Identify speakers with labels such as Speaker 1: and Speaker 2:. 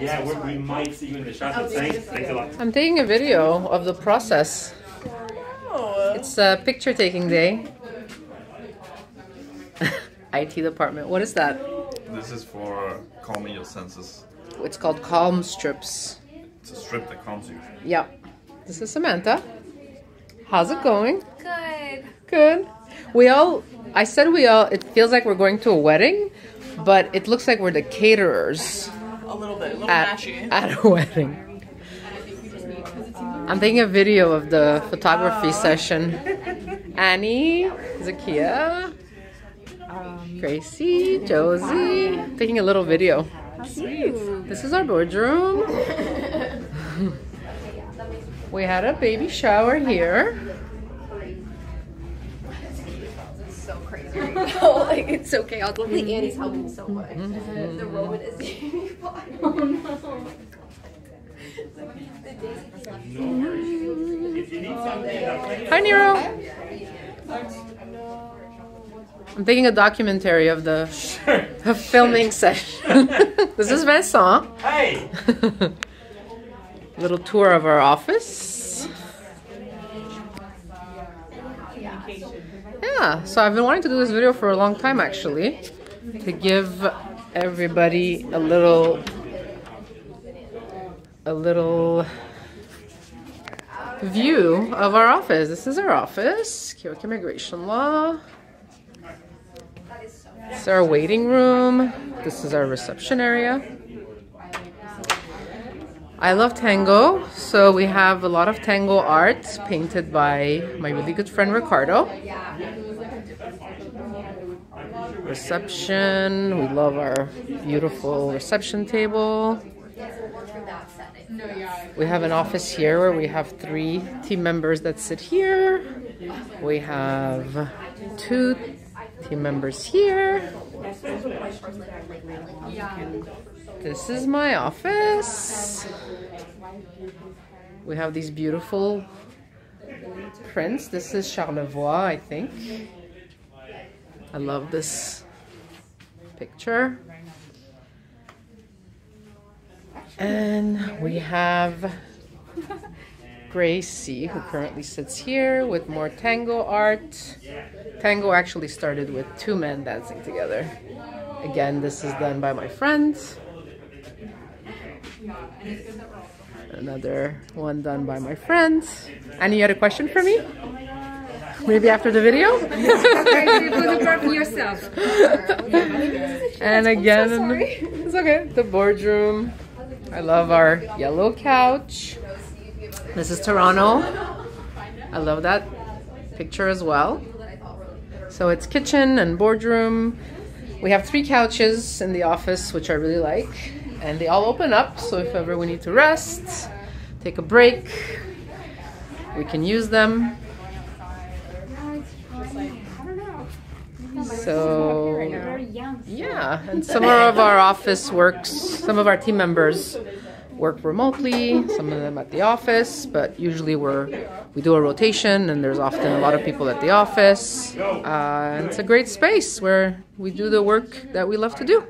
Speaker 1: Yeah, we're, we might see you in the shot. but Thanks, thanks a lot.
Speaker 2: I'm taking a video of the process. It's a picture taking day. IT department. What is that?
Speaker 3: This is for calming your senses.
Speaker 2: It's called calm strips.
Speaker 3: It's a strip that calms you.
Speaker 2: Yeah. This is Samantha. How's it going?
Speaker 4: Good.
Speaker 2: Good. We all, I said we all, it feels like we're going to a wedding, but it looks like we're the caterers
Speaker 5: A little bit, a little
Speaker 2: at,
Speaker 5: matchy.
Speaker 2: at a wedding. I'm taking a video of the photography session. Annie, Zakia, Gracie, Josie, taking a little video. This is our boardroom. we had a baby shower here.
Speaker 4: crazy right now. like it's okay. I'll luckily Annie's helping so mm-hmm. much. Mm-hmm. The mm-hmm. robot is giving me fun. Oh no. The daisy just left
Speaker 1: If you need something, I'll.
Speaker 2: Hi, Nero. I'm taking a documentary of the of filming session. this is Vincent.
Speaker 1: Hey!
Speaker 2: Little tour of our office. Yeah, so I've been wanting to do this video for a long time actually. To give everybody a little a little view of our office. This is our office, Keyork Immigration Law. This is our waiting room. This is our reception area. I love tango, so we have a lot of tango art painted by my really good friend Ricardo. Reception, we love our beautiful reception table. We have an office here where we have three team members that sit here. We have two team members here. This is my office. We have these beautiful prints. This is Charlevoix, I think. I love this picture. And we have Gracie, who currently sits here with more tango art. Tango actually started with two men dancing together. Again, this is done by my friends. Another one done by my friends. Annie, you had a question for me? Maybe after the video?
Speaker 4: yourself.
Speaker 2: and again, it's okay. The boardroom. I love our yellow couch. This is Toronto. I love that picture as well. So it's kitchen and boardroom. We have three couches in the office, which I really like. And they all open up, so if ever we need to rest, take a break, we can use them. So, yeah, and some of our office works, some of our team members work remotely, some of them at the office, but usually we're we do a rotation and there's often a lot of people at the office. Uh, and it's a great space where we do the work that we love to do.